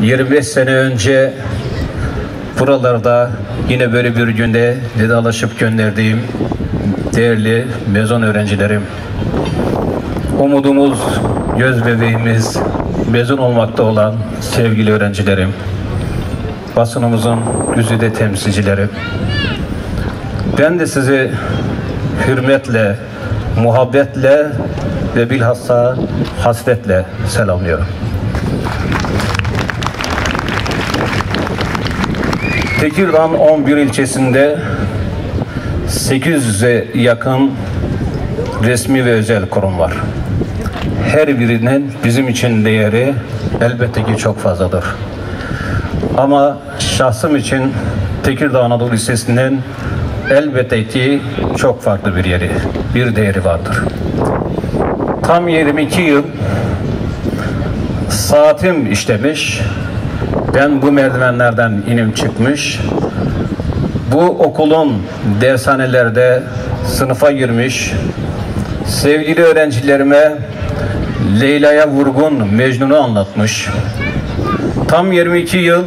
25 sene önce buralarda yine böyle bir günde vedalaşıp gönderdiğim değerli mezun öğrencilerim, umudumuz, göz bebeğimiz, mezun olmakta olan sevgili öğrencilerim, basınımızın güzide temsilcileri, ben de sizi hürmetle, muhabbetle ve bilhassa hasretle selamlıyorum. Tekirdağ 11 ilçesinde 800'e yakın resmi ve özel kurum var. Her birinin bizim için değeri elbette ki çok fazladır. Ama şahsım için Tekirdağ Anadolu Lisesi'nin elbette ki çok farklı bir yeri, bir değeri vardır. Tam 22 yıl saatim işlemiş, ben bu merdivenlerden inim çıkmış, bu okulun dershanelerde sınıfa girmiş, sevgili öğrencilerime Leyla'ya vurgun Mecnun'u anlatmış. Tam 22 yıl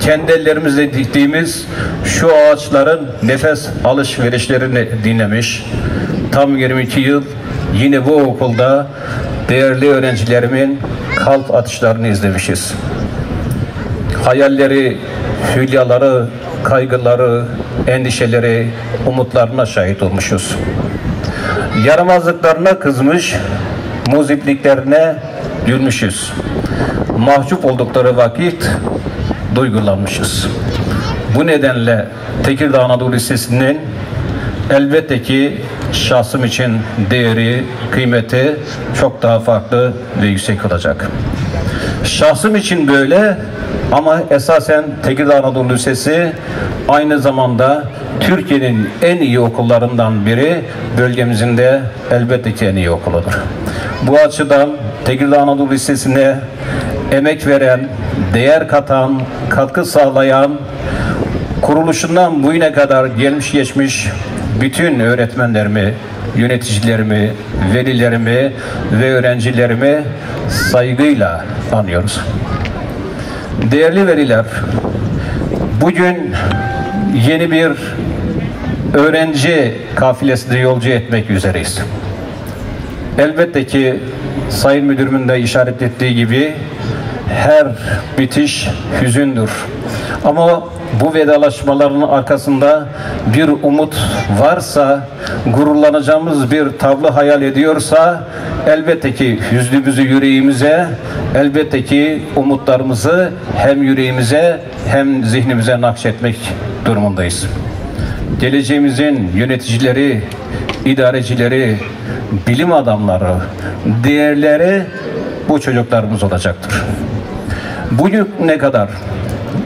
kendi ellerimizle diktiğimiz şu ağaçların nefes alışverişlerini dinlemiş. Tam 22 yıl yine bu okulda değerli öğrencilerimin kalp atışlarını izlemişiz. Hayalleri, hülyaları, kaygıları, endişeleri, umutlarına şahit olmuşuz. Yaramazlıklarına kızmış, muzipliklerine gülmüşüz. Mahcup oldukları vakit duygulanmışız. Bu nedenle Tekirdağ Anadolu Lisesi'nin elbette ki şahsım için değeri, kıymeti çok daha farklı ve yüksek olacak. Şahsım için böyle ama esasen Tekirdağ Anadolu Lisesi aynı zamanda Türkiye'nin en iyi okullarından biri, bölgemizin de elbette ki en iyi okuludur. Bu açıdan Tekirdağ Anadolu Lisesi'ne emek veren, değer katan, katkı sağlayan, kuruluşundan bugüne kadar gelmiş geçmiş bütün öğretmenlerimi, yöneticilerimi, velilerimi ve öğrencilerimi saygıyla anıyoruz. Değerli veliler, bugün yeni bir öğrenci kafilesinde yolcu etmek üzereyiz. Elbette ki Sayın Müdürümün de işaret ettiği gibi her bitiş hüzündür. Ama bu vedalaşmaların arkasında bir umut varsa, gururlanacağımız bir tablo hayal ediyorsa elbette ki hüznümüzü yüreğimize, elbette ki umutlarımızı hem yüreğimize hem zihnimize nakşetmek durumundayız. Geleceğimizin yöneticileri, idarecileri, bilim adamları, değerleri bu çocuklarımız olacaktır. Bugün ne kadar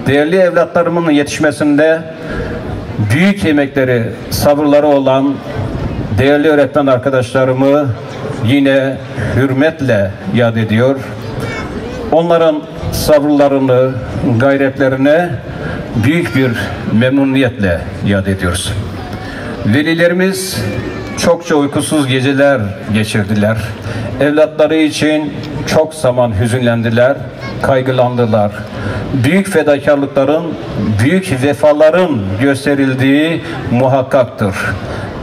değerli evlatlarımın yetişmesinde büyük emekleri, sabırları olan değerli öğretmen arkadaşlarımı yine hürmetle yad ediyor. Onların sabırlarını, gayretlerine büyük bir memnuniyetle yad ediyoruz. Velilerimiz çokça uykusuz geceler geçirdiler. Evlatları için çok zaman hüzünlendiler, kaygılandılar. Büyük fedakarlıkların, büyük vefaların gösterildiği muhakkaktır.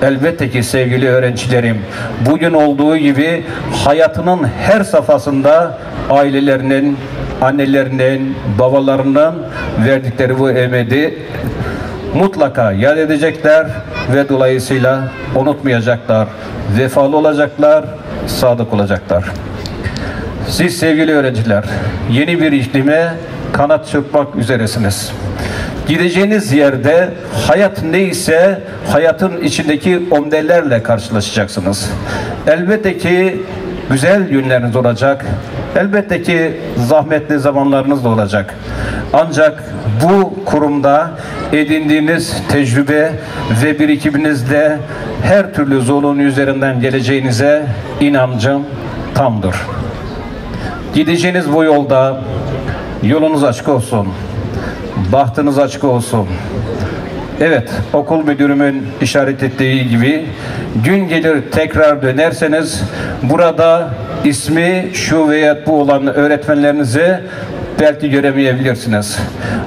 Elbette ki sevgili öğrencilerim, bugün olduğu gibi hayatının her safhasında ailelerinin, annelerinin, babalarının verdikleri bu emedi mutlaka yad edecekler ve dolayısıyla unutmayacaklar, vefalı olacaklar, sadık olacaklar. Siz sevgili öğrenciler, yeni bir iklime kanat çırpmak üzeresiniz. Gideceğiniz yerde hayat neyse hayatın içindeki omdellerle karşılaşacaksınız. Elbette ki güzel günleriniz olacak. Elbette ki zahmetli zamanlarınız da olacak. Ancak bu kurumda edindiğiniz tecrübe ve birikiminizde her türlü zorluğun üzerinden geleceğinize inancım tamdır. Gideceğiniz bu yolda yolunuz açık olsun. Bahtınız açık olsun. Evet, okul müdürümün işaret ettiği gibi gün gelir tekrar dönerseniz burada ismi şu veya bu olan öğretmenlerinizi belki göremeyebilirsiniz.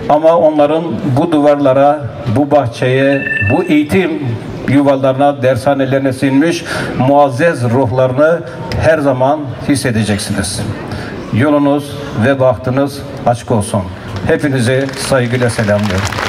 Ama onların bu duvarlara, bu bahçeye, bu eğitim yuvalarına, dershanelerine sinmiş muazzez ruhlarını her zaman hissedeceksiniz. Yolunuz ve bahtınız açık olsun. Hepinizi saygıyla selamlıyorum.